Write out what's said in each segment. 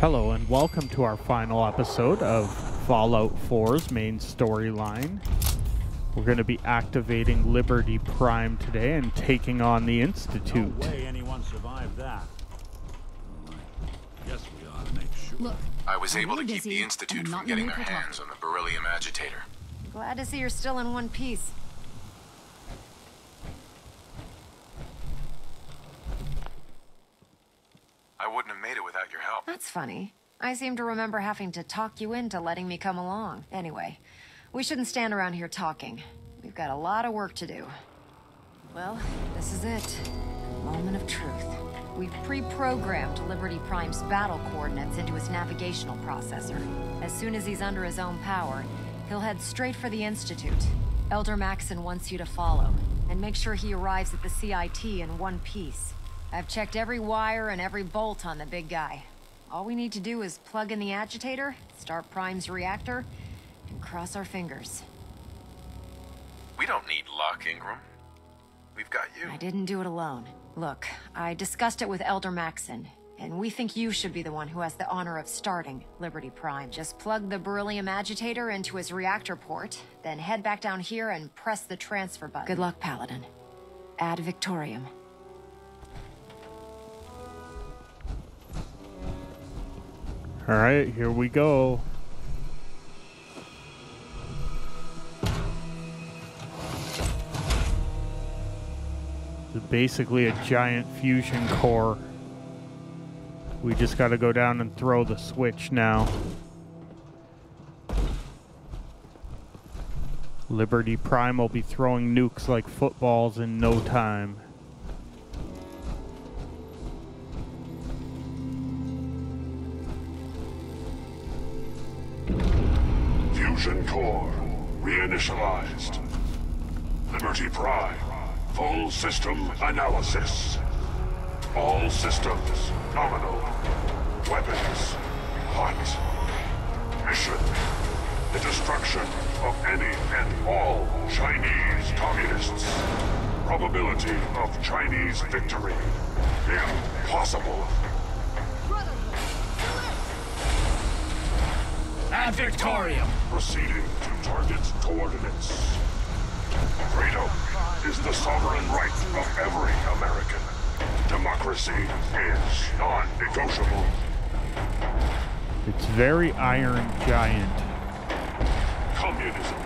Hello, and welcome to our final episode of Fallout 4's main storyline. We're going to be activating Liberty Prime today and taking on the Institute. No way anyone survived that. Guess we ought to make sure. Look, I was I'm able to keep busy, the Institute from not in the getting their hands on the beryllium agitator. Glad to see you're still in one piece. I wouldn't have made it without your help. That's funny. I seem to remember having to talk you into letting me come along. Anyway, we shouldn't stand around here talking. We've got a lot of work to do. Well, this is it. Moment of truth. We've pre-programmed Liberty Prime's battle coordinates into his navigational processor. As soon as he's under his own power, he'll head straight for the Institute. Elder Maxon wants you to follow, and make sure he arrives at the CIT in one piece. I've checked every wire and every bolt on the big guy. All we need to do is plug in the agitator, start Prime's reactor, and cross our fingers. We don't need luck, Ingram. We've got you. I didn't do it alone. Look, I discussed it with Elder Maxon, and we think you should be the one who has the honor of starting Liberty Prime. Just plug the beryllium agitator into his reactor port, then head back down here and press the transfer button. Good luck, Paladin. Ad Victoriam. Alright, here we go. It's basically a giant fusion core. We just gotta go down and throw the switch now. Liberty Prime will be throwing nukes like footballs in no time. Reinitialized. Liberty Prime. Full system analysis. All systems nominal. Weapons hot. Mission. The destruction of any and all Chinese communists. Probability of Chinese victory. Impossible. Ad Victoriam! Proceeding to target coordinates. Freedom is the sovereign right of every American. Democracy is non-negotiable. It's very Iron Giant. Communism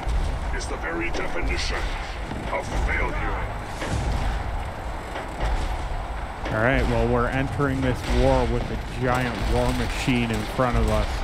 is the very definition of failure. Alright, well, we're entering this war with a giant war machine in front of us.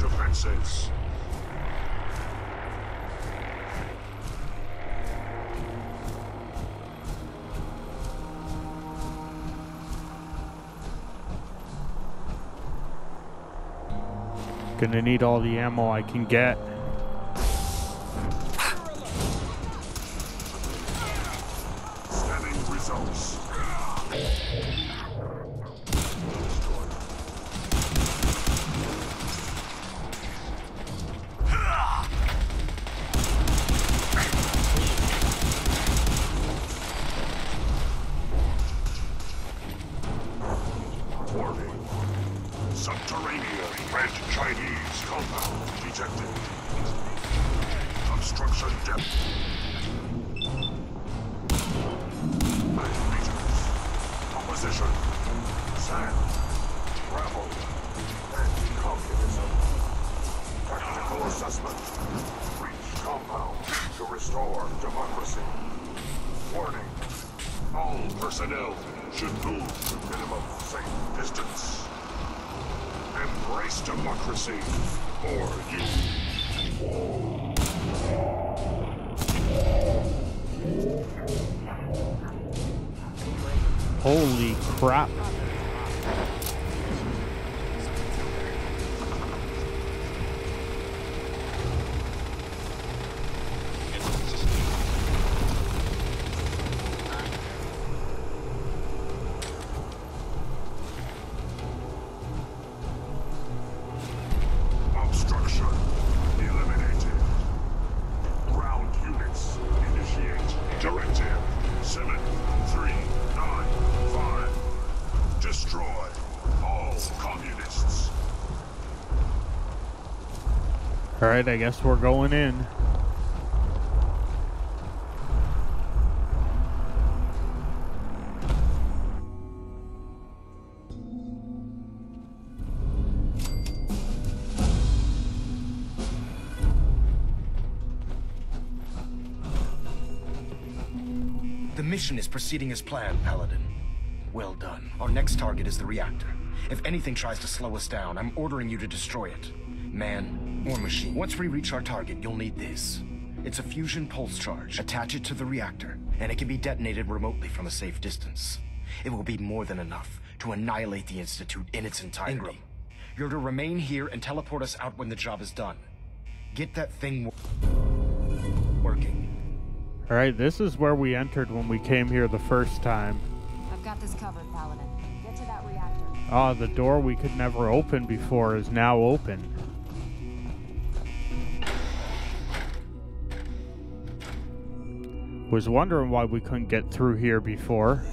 Defenses. Gonna need all the ammo I can get. Warning. Subterranean red Chinese compound detected. Construction depth. Meters. Composition. Sand. Gravel. And communism. Technical assessment. Reach compound to restore democracy. Warning. All personnel should move to minimum safe distance. Embrace democracy, or you... Holy crap. I guess we're going in. The mission is proceeding as planned, Paladin. Well done. Our next target is the reactor. If anything tries to slow us down, I'm ordering you to destroy it. Man or machine. Once we reach our target, you'll need this. It's a fusion pulse charge. Attach it to the reactor, and it can be detonated remotely from a safe distance. It will be more than enough to annihilate the Institute in its entirety. Ingram, you're to remain here and teleport us out when the job is done. Get that thing working. Alright, this is where we entered when we came here the first time. I've got this covered, Paladin. Get to that reactor. Ah, the door we could never open before is now open. Was wondering why we couldn't get through here before.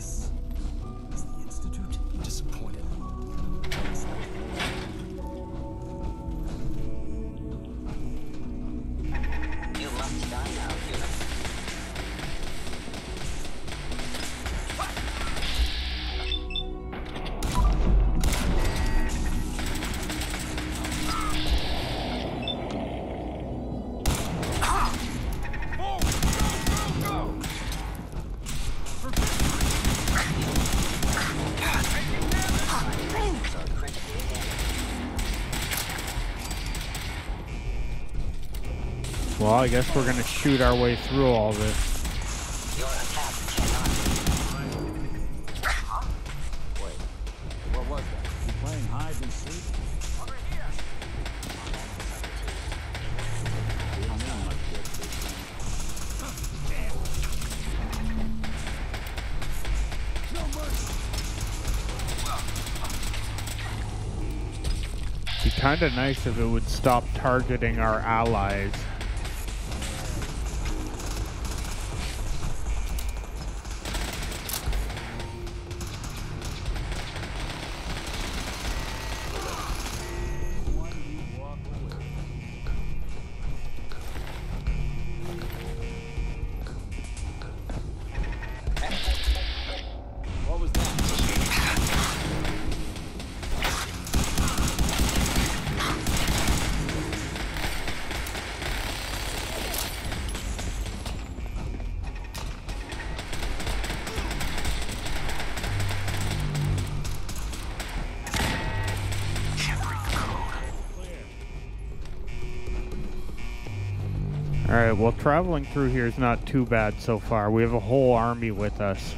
Well, I guess we're gonna shoot our way through all this. Your attack cannot Wait, what was that? You playing hide and seek? Be kind of nice if it would stop targeting our allies. Alright, well, traveling through here is not too bad so far. We have a whole army with us.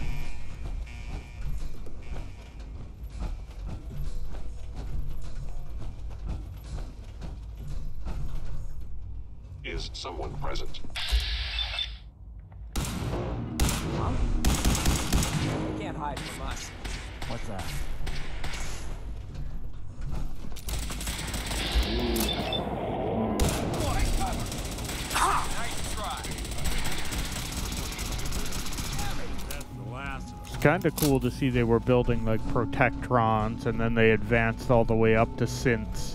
Kind of cool to see they were building like protectrons and then they advanced all the way up to synths.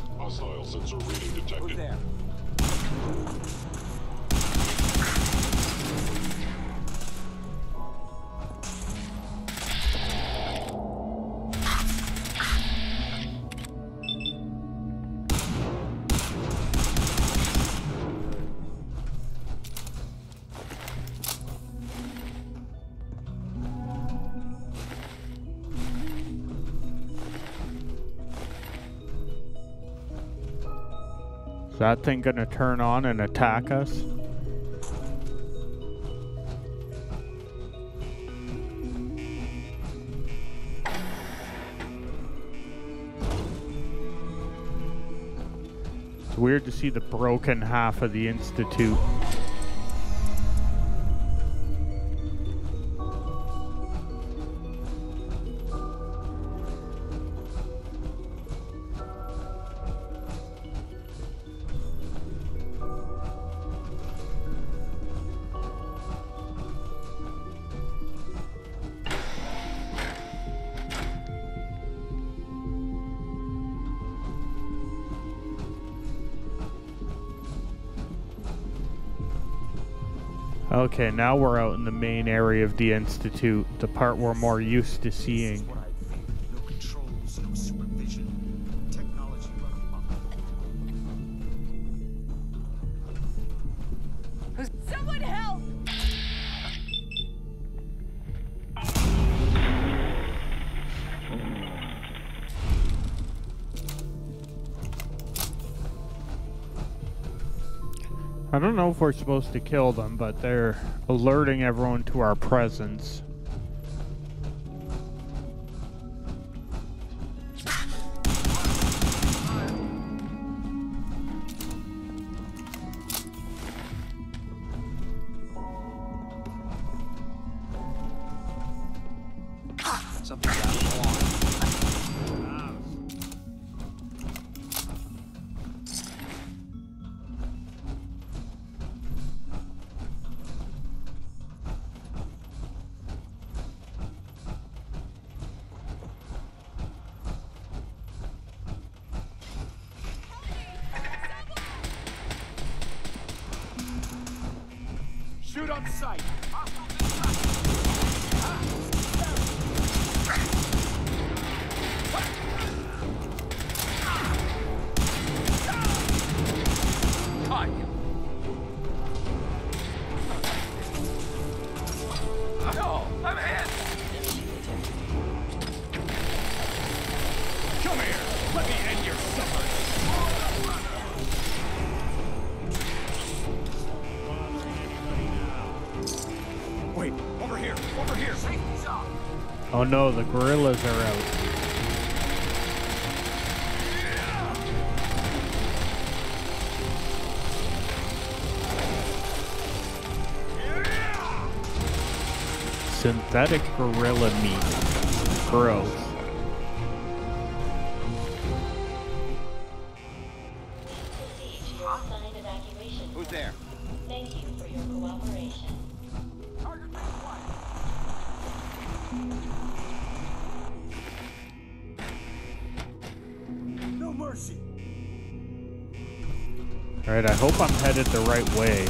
Is that thing gonna turn on and attack us? It's weird to see the broken half of the Institute. Okay, now we're out in the main area of the Institute, the part we're more used to seeing. What I I don't know if we're supposed to kill them, but they're alerting everyone to our presence. Shoot on sight. Oh no, the gorillas are out. Synthetic gorilla meat. Gross. Alright, I hope I'm headed the right way.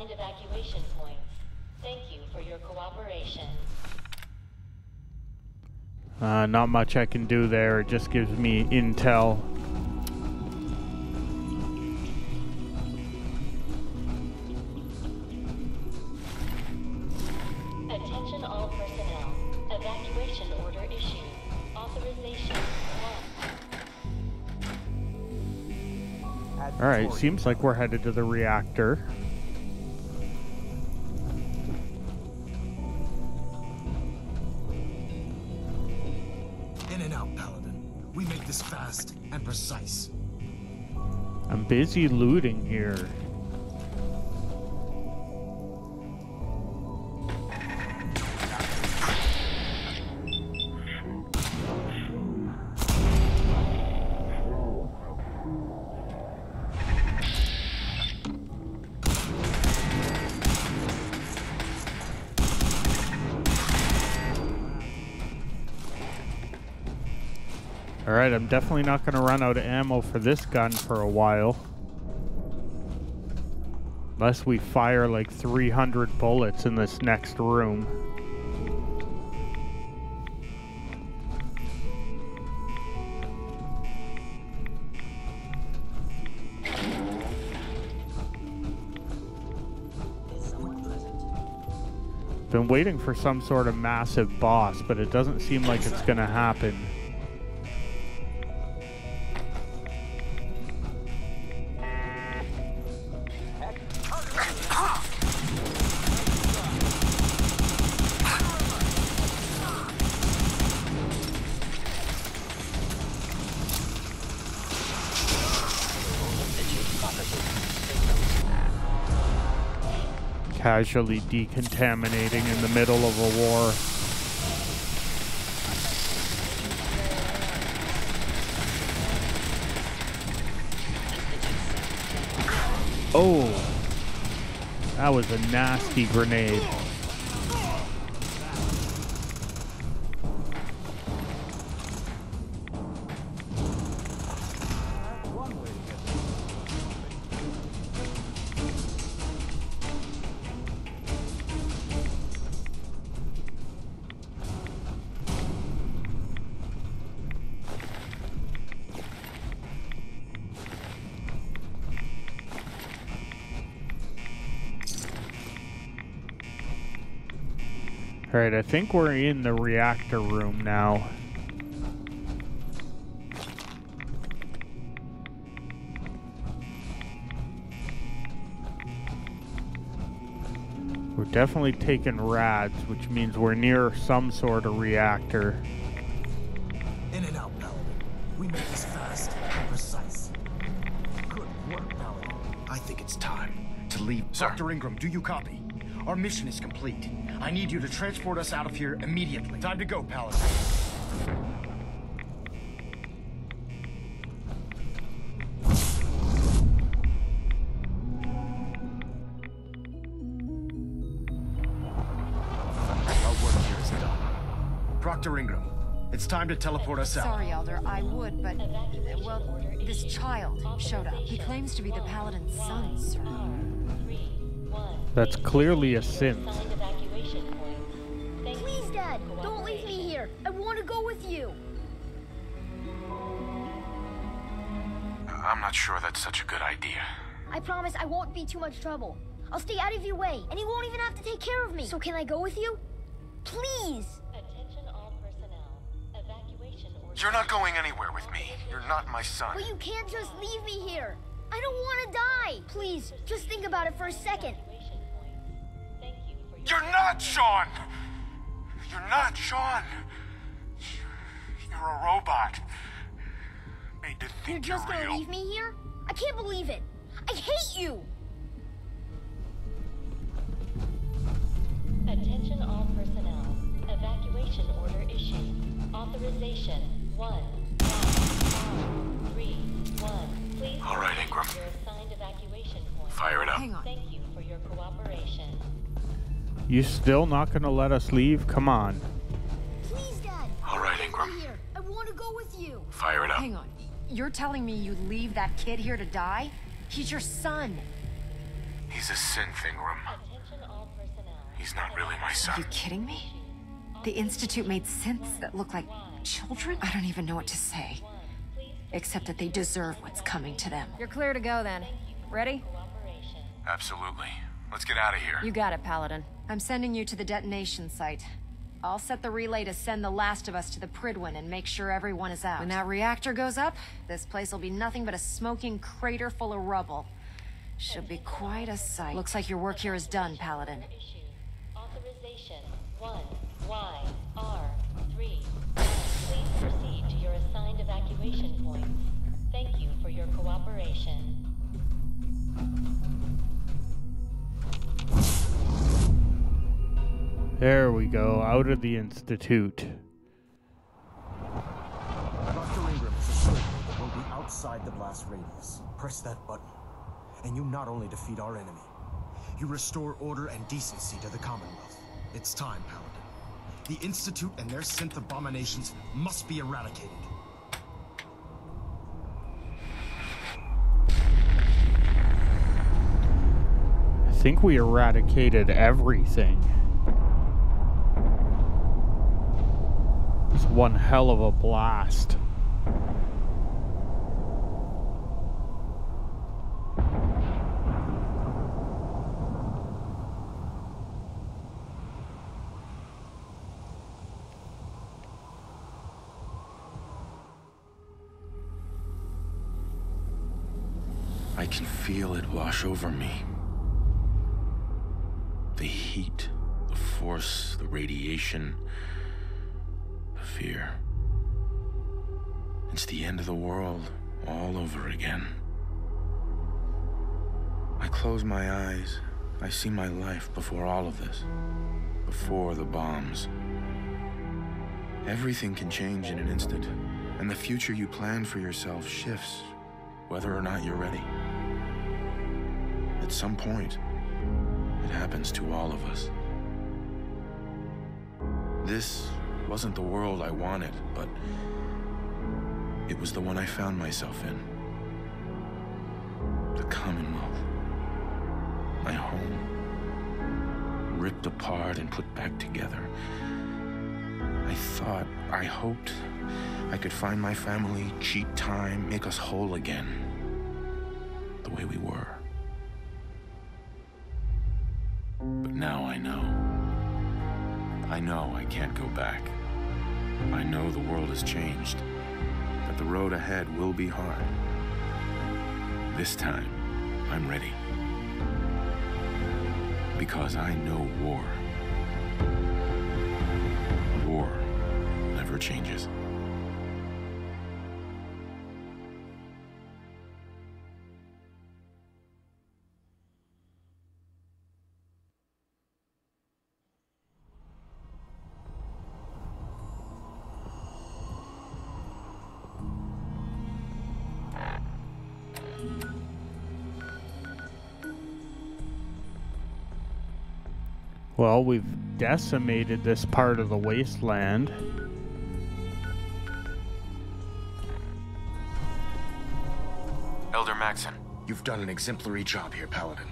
Assigned evacuation points. Thank you for your cooperation. Uh, not much I can do there. It just gives me intel. Attention all personnel. Evacuation order issued. Authorization 1. Alright, seems like we're headed to the reactor. I'm busy looting here. I'm definitely not going to run out of ammo for this gun for a while. Unless we fire like 300 bullets in this next room. Been waiting for some sort of massive boss, but it doesn't seem like it's gonna happen. Casually decontaminating in the middle of a war. Oh! That was a nasty grenade. I think we're in the reactor room now. We're definitely taking rads, which means we're near some sort of reactor. In and out, Paladin. We make this fast and precise. Good work, Paladin. I think it's time to leave. Sir. Dr. Ingram, do you copy? Our mission is complete. I need you to transport us out of here immediately. Time to go, Paladin. Our work here is done. Proctor Ingram, it's time to teleport us out. Sorry, Elder, I would, but. Well, this child showed up. He claims to be the Paladin's son, sir. That's clearly a synth. Dad, don't leave me here. I want to go with you. I'm not sure that's such a good idea. I promise I won't be too much trouble. I'll stay out of your way, and you won't even have to take care of me. So can I go with you? Please. Attention all personnel. Evacuation order. You're not going anywhere with me. You're not my son. But you can't just leave me here. I don't want to die. Please, just think about it for a second. Thank you for your You're not Shaun! You're not Shaun! You're a robot. Made to think You're think just you're gonna leave me here? I can't believe it. I hate you. Attention all personnel. Evacuation order issued. Authorization 1 three, one. Please All right, Ingram. Your assigned evacuation point. Fire it up. Hang on. Thank you for your cooperation. You still not gonna let us leave? Come on. Please, Dad. All right, Leave Ingram. me here. I want to go with you. Fire it up. Hang on. You're telling me you leave that kid here to die? He's your son. He's a synth, Ingram. Attention all personnel. He's not really my son. Are son. you kidding me? The Institute made synths that look like children? I don't even know what to say. Except that they deserve what's coming to them. You're clear to go then. Ready? Absolutely. Let's get out of here. You got it, Paladin. I'm sending you to the detonation site. I'll set the relay to send the last of us to the Prydwen and make sure everyone is out. When that reactor goes up, this place will be nothing but a smoking crater full of rubble. Should be quite a sight. Looks like your work here is done, Paladin. Authorization 1 Y R 3. Please proceed to your assigned evacuation points. Thank you for your cooperation. There we go, out of the Institute. Dr. Ingram is me that we'll be outside the blast radius. Press that button, and you not only defeat our enemy, you restore order and decency to the Commonwealth. It's time, Paladin. The Institute and their synth abominations must be eradicated. I think we eradicated everything. One hell of a blast. I can feel it wash over me. The heat, the force, the radiation, fear. It's the end of the world all over again. I close my eyes. I see my life before all of this. Before the bombs. Everything can change in an instant, and the future you plan for yourself shifts, whether or not you're ready. At some point, it happens to all of us. This wasn't the world I wanted, but it was the one I found myself in. The Commonwealth. My home. Ripped apart and put back together. I thought, I hoped I could find my family, cheat time, make us whole again. The way we were. But now I know. I know I can't go back. I know the world has changed. That the road ahead will be hard. This time, I'm ready. Because I know war. War never changes. Well, we've decimated this part of the wasteland. Elder Maxon. You've done an exemplary job here, Paladin.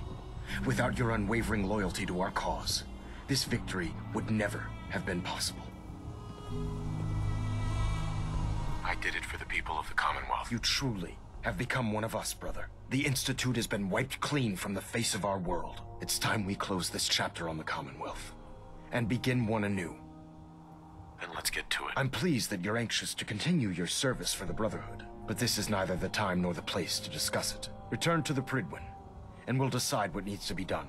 Without your unwavering loyalty to our cause, this victory would never have been possible. I did it for the people of the Commonwealth. You truly have become one of us, brother. The Institute has been wiped clean from the face of our world. It's time we close this chapter on the Commonwealth and begin one anew. Then let's get to it. I'm pleased that you're anxious to continue your service for the Brotherhood, but this is neither the time nor the place to discuss it. Return to the Prydwen, and we'll decide what needs to be done.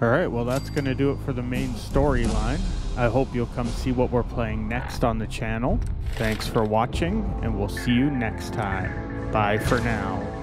Alright, well that's going to do it for the main storyline. I hope you'll come see what we're playing next on the channel. Thanks for watching, and we'll see you next time. Bye for now.